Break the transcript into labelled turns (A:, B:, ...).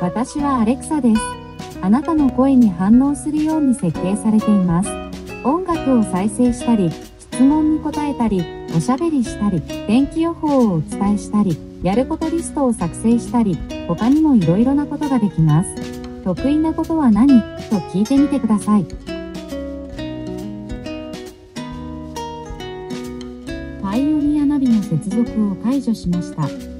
A: 私はアレクサです。あなたの声に反応するように設計されています。音楽を再生したり、質問に答えたり、おしゃべりしたり、天気予報をお伝えしたり、やることリストを作成したり、他にも色々なことができます。得意なことは何？と聞いてみてください。パイオニアナビの接続を解除しました。